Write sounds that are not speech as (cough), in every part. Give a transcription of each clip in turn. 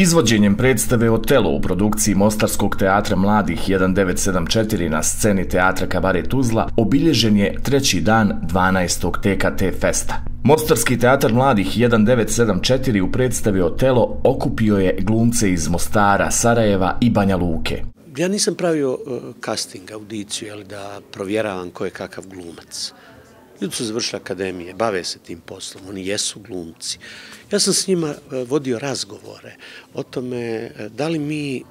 Izvođenjem predstave Otelo u produkciji Mostarskog teatra mladih 1974 na sceni teatra Kabare Tuzla obilježen je treći dan 12. TKT Festa. Mostarski teatar mladih 1974 u predstavi Otelo okupio je glumce iz Mostara, Sarajeva i Banja Luke. Ja nisam pravio e, casting, audiciju, ali da provjeravam ko je kakav glumac. Ljudi su završili akademije, bave se tim poslom, oni jesu glumci. Ja sam s njima e, vodio razgovore o tome e, da li mi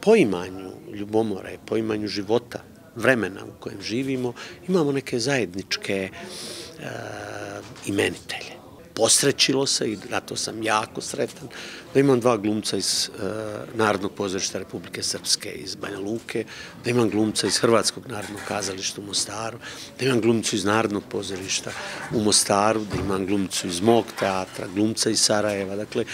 poimanju ljubomore, poimanju života, vremena u kojem živimo, imamo neke zajedničke uh, imenitelje posrećilo se i na to sam jako sretan da imam dva glumca iz e, Narodnog pozorišta Republike Srpske iz Banja Luke, da imam glumca iz Hrvatskog narodnog kazališta u Mostaru, da imam glumcu iz Narodnog pozorišta u Mostaru, da imam glumcu iz mog teatra, glumca iz Sarajeva. Dakle,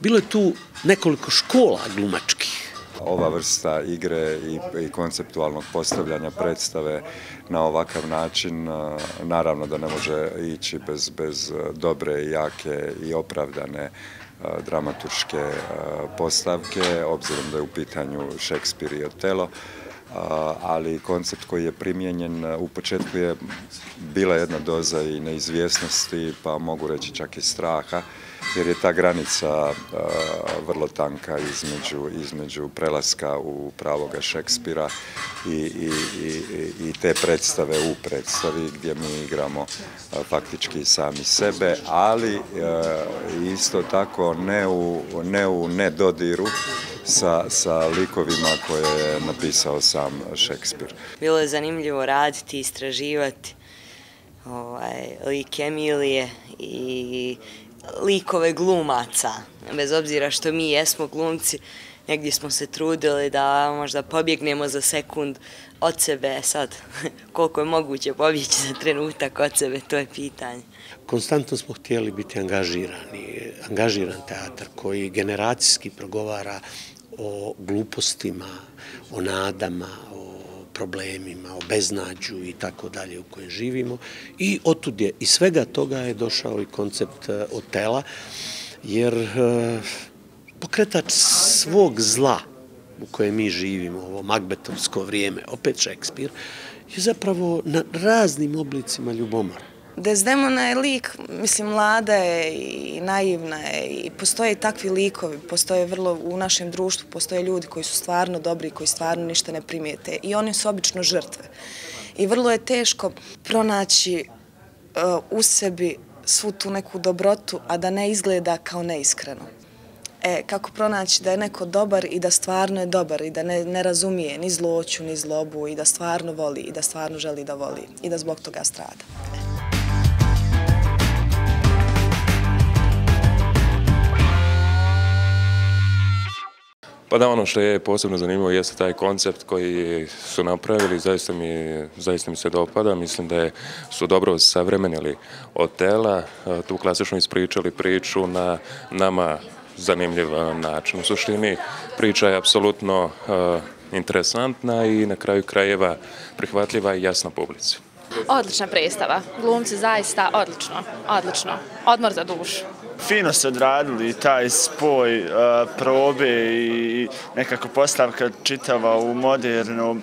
bilo je tu nekoliko škola glumačkih ova vrsta igre i, i konceptualnog postavljanja predstave na ovakav način naravno da ne može ići bez, bez dobre, jake i opravdane dramaturške postavke, obzirom da je u pitanju Šekspir i Otelo, ali koncept koji je primjenjen u početku je bila jedna doza i neizvjesnosti, pa mogu reći čak i straha, jer je ta granica vrlo tanka između, između prelaska u pravoga Šekspira i, i, i, i te predstave u predstavi gdje mi igramo faktički sami sebe, ali isto tako ne u, ne u nedodiru sa, sa likovima koje je napisao sam Šekspir. Bilo je zanimljivo raditi, istraživati ovaj, lik Emilije i likove glumaca, bez obzira što mi jesmo glumci, negdje smo se trudili da možda pobjegnemo za sekund od sebe, e sad (laughs) koliko je moguće pobjeći za trenutak od sebe, to je pitanje. Konstantno smo htjeli biti angažirani, angažiran teatar koji generacijski progovara o glupostima, o nadama, o problemima, o beznađu i tako dalje u kojem živimo. I otud je, iz svega toga je došao i koncept otela, hotela, jer e, pokretač svog zla u kojem mi živimo, ovo magbetovsko vrijeme, opet Šekspir, je zapravo na raznim oblicima ljubomora. Desdemona je lik, mislim, mlada je i naivna je i postoje takvi likovi, postoje vrlo u našem društvu, postoje ljudi koji su stvarno dobri i koji stvarno ništa ne primijete i oni su obično žrtve. I vrlo je teško pronaći uh, u sebi svu tu neku dobrotu, a da ne izgleda kao neiskreno. E, kako pronaći da je neko dobar i da stvarno je dobar i da ne, ne razumije ni zloću, ni zlobu i da stvarno voli i da stvarno želi da voli i da zbog toga strada. Pa da, ono što je posebno zanimljivo jeste taj koncept koji su napravili, zaista mi, zaista mi se dopada, mislim da je, su dobro savremenili hotela, tu klasično ispričali priču na nama zanimljiv način. U suštini priča je apsolutno uh, interesantna i na kraju krajeva prihvatljiva i jasna publici. Odlična predstava. Glumci zaista odlično. Odlično. Odmor za dušu. Fino se odradili taj spoj uh, probe i nekako postavka čitava u modernu.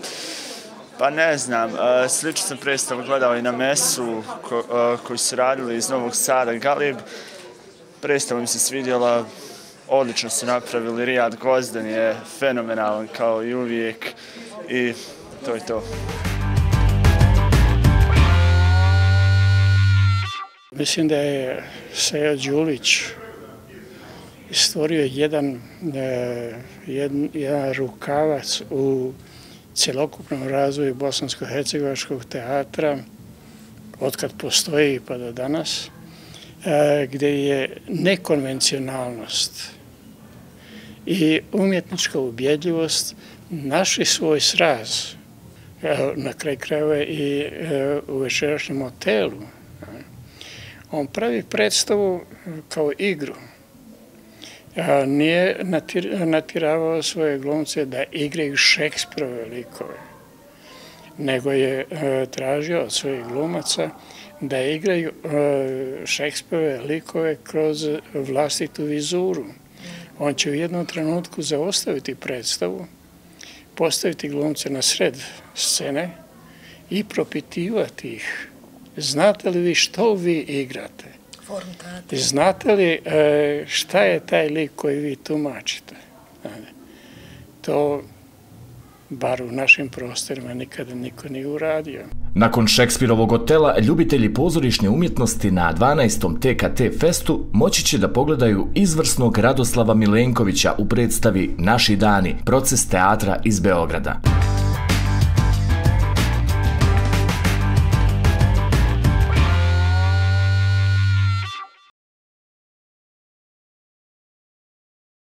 Pa ne znam, uh, slično sam predstavu gledao i na mesu ko, uh, koji su radili iz Novog Sada Galib. Predstava mi se svidjela, odlično su napravili, Rijad Gozden je fenomenalan kao i uvijek i to je to. Mislim da je Seja Đulić stvorio jedan, e, jedan, jedan rukavac u celokupnom razvoju Bosansko-Hercegovačkog teatra odkad postoji pa do danas, e, gde je nekonvencionalnost i umjetnička ubjedljivost našli svoj sraz e, na kraj krajeva i u večerašnjem hotelu, on pravi predstavu e, kao igru. E, nije natiravao svoje glumce da igraju Šekspirove likove, nego je e, tražio od svojih glumaca da igraju Šekspirove likove kroz vlastitu vizuru. On će u jednom trenutku zaostaviti predstavu, postaviti glumce na sred scene i propitivati ih. Znate li vi što vi igrate? Znate li e, šta je taj lik koji vi tumačite? To bar u našim prostorima nikada niko nije uradio. Nakon Šekspirovog hotela, ljubitelji pozorišne umjetnosti na 12. TKT festu moći će da pogledaju izvrsnog Radoslava Milenkovića u predstavi Naši dani, proces teatra iz Beograda.